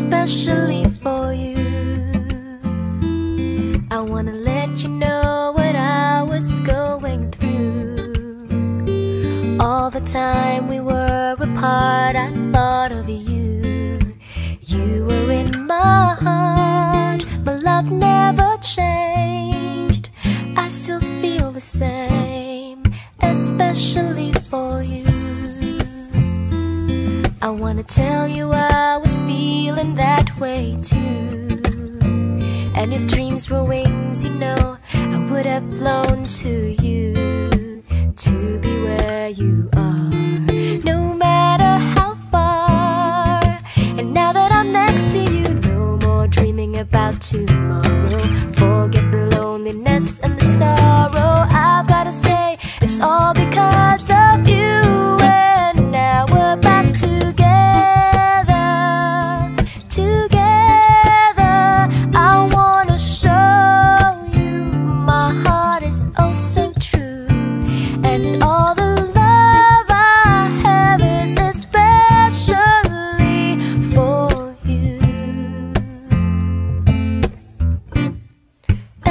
especially for you. I wanna let you know what I was going through. All the time we were apart, I thought of you. You were in my heart, my love never changed. I still feel the same, especially for you. I wanna tell you I if dreams were wings, you know, I would have flown to you to be where you are, no matter how far. And now that I'm next to you, no more dreaming about tomorrow. Forget the loneliness and the sorrow.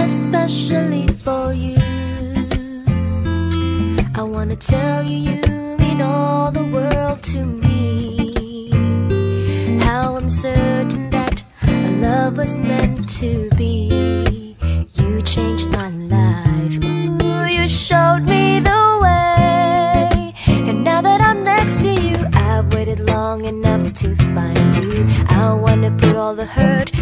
Especially for you. I wanna tell you you mean all the world to me. How I'm certain that our love was meant to be. You changed my life. Ooh, you showed me the way. And now that I'm next to you, I've waited long enough to find you. I wanna put all the hurt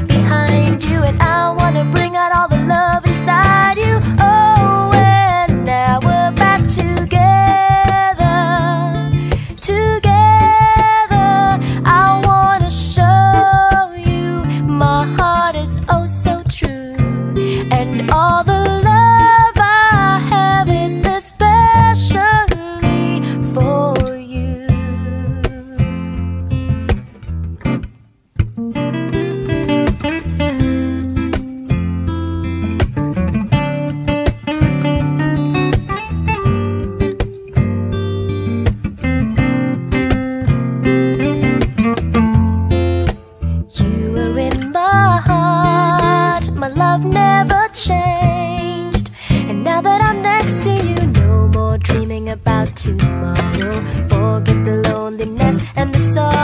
love never changed. And now that I'm next to you, no more dreaming about tomorrow. Forget the loneliness and the sorrow.